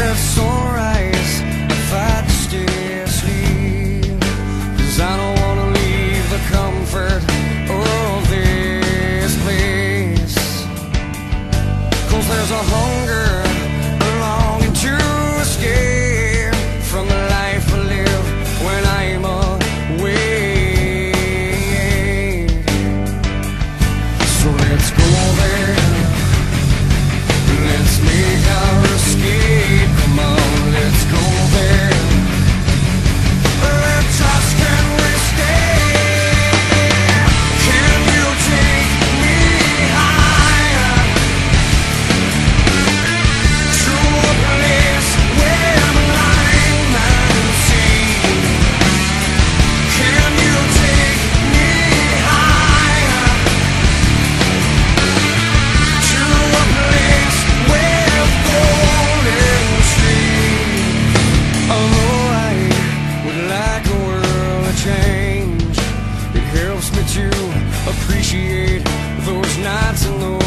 It's alright if I stay asleep. Cause I don't wanna leave the comfort of this place. Cause there's a hunger. to know